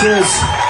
Cheers.